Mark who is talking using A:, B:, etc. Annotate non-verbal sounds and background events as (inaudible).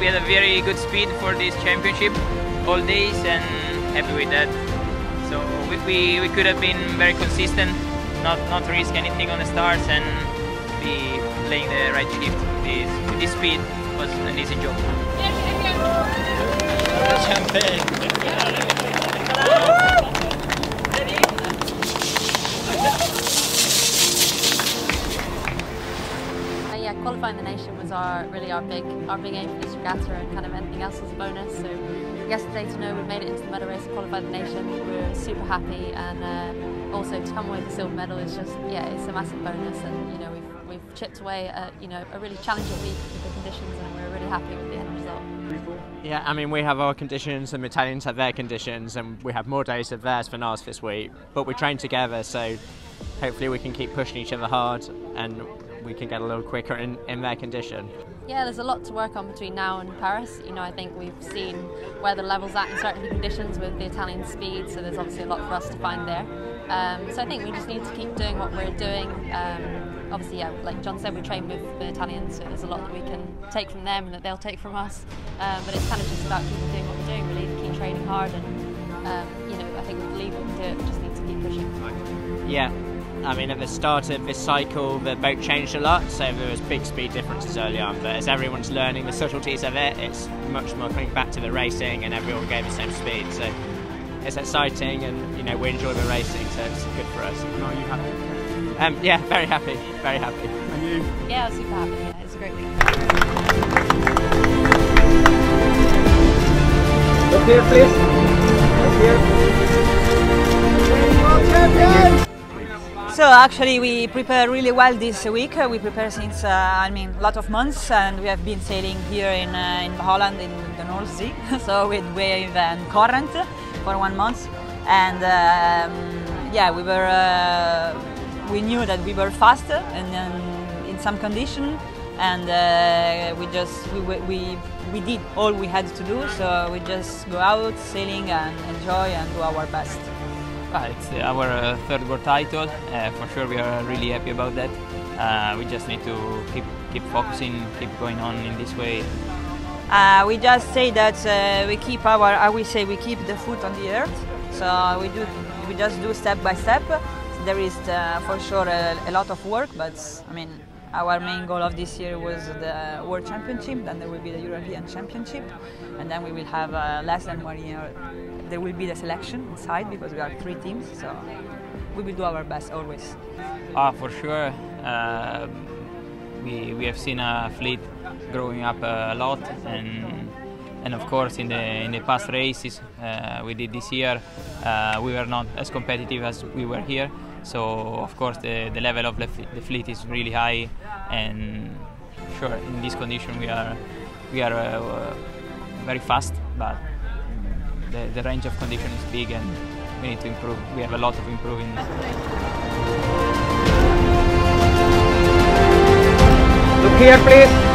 A: I think we had a very good speed for this championship all days and happy with that. So we, we, we could have been very consistent, not not risk anything on the starts and be playing the right shift. This, with this speed was an easy job.
B: Uh, was our really our big our big aim for this regatta, and kind of anything else was a bonus. So yesterday to know we made it into the medal race, qualified the nation, we were super happy, and uh, also to come away with the silver medal is just yeah, it's a massive bonus, and you know we've we've chipped away at you know a really challenging week with the conditions, and we're really happy with the end result.
C: Yeah, I mean, we have our conditions and the Italians have their conditions, and we have more days of theirs than ours this week. But we train together, so hopefully we can keep pushing each other hard and we can get a little quicker in, in their condition.
B: Yeah, there's a lot to work on between now and Paris. You know, I think we've seen where the level's at in certain conditions with the Italian speed, so there's obviously a lot for us to find there. Um, so I think we just need to keep doing what we're doing. Um, obviously, yeah, like John said, we train with the Italians, so there's a lot that we can take from them and that they'll take from us. Um, but it's kind of just about keeping doing what we're doing, really, keep training hard, and um, you know, I think we believe we can do it. We just need to keep pushing.
C: Yeah, I mean, at the start of this cycle, the boat changed a lot, so there was big speed differences early on. But as everyone's learning the subtleties of it, it's much more coming back to the racing, and everyone gave the same speed. So it's exciting, and you know we enjoy the racing, so it's good for us.
D: And are you happy?
C: Um, yeah, very happy, very happy.
D: And you?
B: Yeah, I was super happy. Yeah, it's a great week.
E: Look here, please. Look here.
F: So actually we prepare really well this week. We prepare since uh, I mean a lot of months, and we have been sailing here in uh, in Holland in the North Sea. (laughs) so with wave and current for one month, and um, yeah, we were uh, we knew that we were faster and um, in some condition, and uh, we just we, we we did all we had to do. So we just go out sailing and enjoy and do our best.
A: Ah, it's our uh, third world title. Uh, for sure, we are really happy about that. Uh, we just need to keep keep focusing, keep going on in this way.
F: Uh, we just say that uh, we keep our, I will say we keep the foot on the earth. So we do, we just do step by step. There is uh, for sure a, a, lot of work, but I mean, our main goal of this year was the World Championship. Then there will be the European Championship, and then we will have uh, less than one year. There will be the selection inside because we are three teams. So we will do our best always.
A: Ah, for sure. Uh, we, we have seen a fleet growing up uh, a lot and and of course in the in the past races uh, we did this year uh, we were not as competitive as we were here so of course the, the level of the, fleet is really high and sure in this condition we are we are uh, very fast but the, the range of condition is big and we need to improve we have a lot of improving
E: Look here, please.